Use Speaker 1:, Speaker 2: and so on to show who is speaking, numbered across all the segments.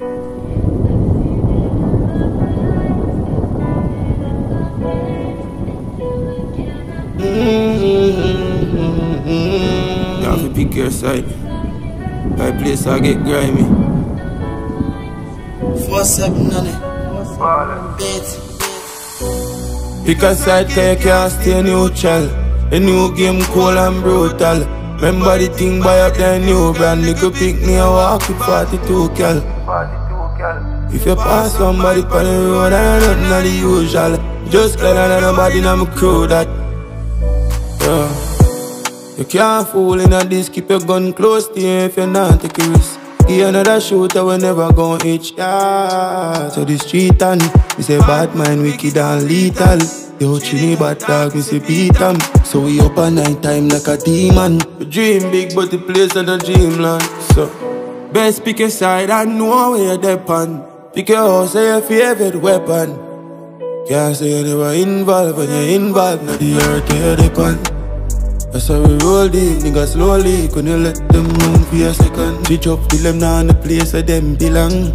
Speaker 1: You have to pick your side. My place I get grimy.
Speaker 2: Four seven on it.
Speaker 1: Pick a side, cause you can't stay neutral. A new game cold and brutal. Remember the thing buy up the new brand. Nigga pick me and walk with 42 cal. If you pass somebody on the road, I know nothing of the usual. Just I know nobody in my crew that. Yeah. You can't fool in a this, keep your gun close to you if you're not take a risk. Give another shooter, we never gon' itch, yeah. So the street and we say bad mind, wicked and lethal. Yo, chini bad dog, we say beat 'em. So we up at night time like a demon. Dream big, but the place of the dreamland. So best pick a side and know where you're depend. Your house and your favorite weapon. Can't say you never involved when you're involved, not the earth where you depend. That's how we roll deep, niggas slowly. Couldn't let them move for a second? Switch up till them now in the place where them belong.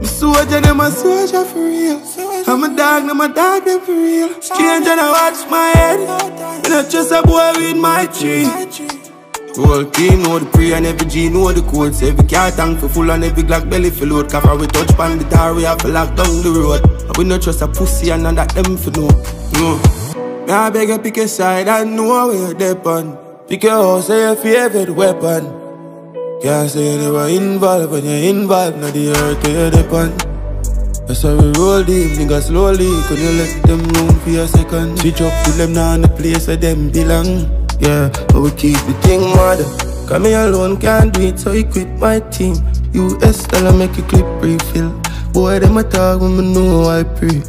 Speaker 1: Me soldier, them a soldier for real. I'm a dog, them a dog, them for real. Stranger, I watch my head. And I just a boy with my tree Whole team know the pre and every G know the codes Every car tank for full and every Glock belly for load Cause we touch pan the tar, we have to lock down the road And we not trust a pussy and none that them for know No me I beg you pick a side and know where you're depend. Pick your house and your favorite weapon. Can't say you never involved when you're involved, not the earth where you depend. That's how we roll deep, niggas slowly. Couldn't let them room for a second. Switch up till them now in the place where them belong. Yeah, but we keep the thing mad. Cause me alone can't do it, so equip my team. US dollar make a clip refill. Boy, them a talk when me know I pray.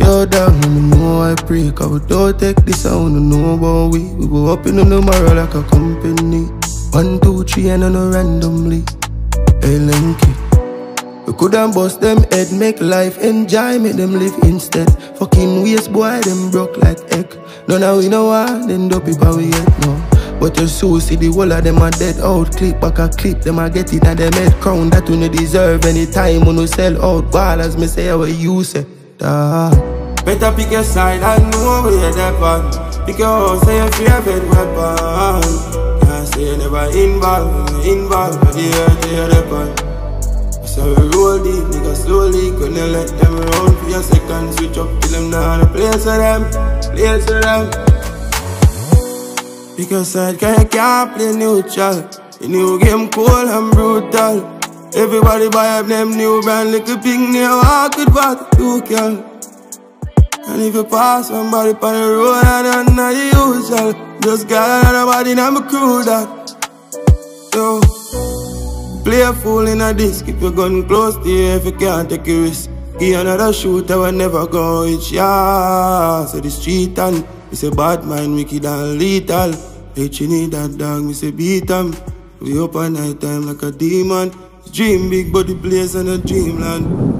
Speaker 1: Yo, dog, when me know I pray Cause we don't take this, I wanna know about we We go up in the tomorrow like a company One, two, three, and on a randomly LNK We coulda bust them head, make life enjoy Make them live instead Fucking waste boy, them broke like egg None of we know why, then don't be we yet, no but you so see the whole of them are dead out Clip back a clip, them a get it and them head crown That you no deserve any time when you sell out Ball as me say, how you say Da. Better pick your side and know where you're depend. Pick your house and your favorite weapon. Can't say you never involved, involved, where you depend. So we roll deep, niggas slowly, couldn't let them run for a second. Switch up till them down, the place for them, place for them. Pick your side, cause you can't play neutral. The new game cold and brutal. Everybody buy up them new brand, little pink, near walk with what you can. And if you pass somebody on the road, I don't know the usual. Just got another body, now my crew that. So, play a fool in a disc if your gun close to you, if you can't take a risk. Give another shooter, will never go reach ya. So the street and we say bad mind, wicked and lethal. Hey, you need that dog, we say beat 'em. We up at night time like a demon. Dream big, but the place and a dreamland.